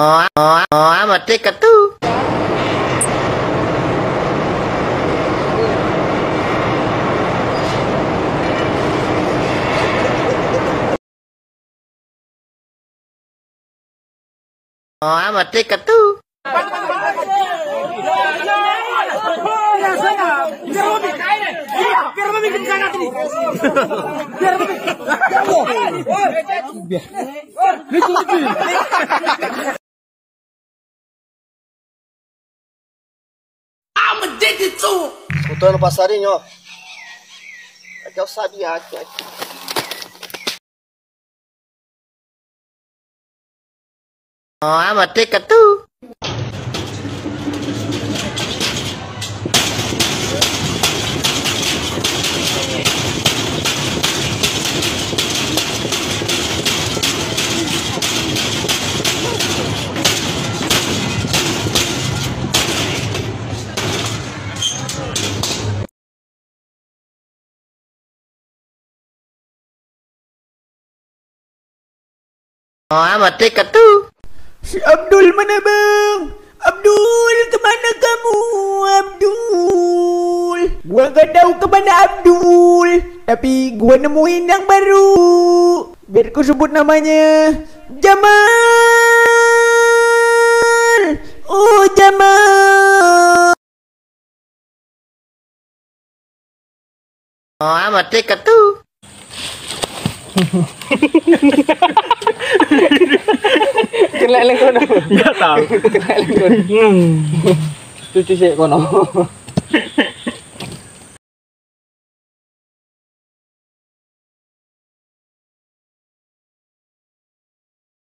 Oh, oh, oh, I'm a ticket too. Oh, I'm a ticket too. Escutando o passarinho, ó. Aqui é o sabiá aqui, aqui. Oh, I'm a Oh, I'm a ticket too. Si Abdul mana bang? Abdul ke mana kamu Abdul? Gua gak tahu ke mana Abdul Tapi gua nemuin yang baru Biar ku sebut namanya Jamal Oh Jamal Oh, I'm a ticket too. Kena lang kono. Enggak tahu. Kena lang kono. Cuci sik kono.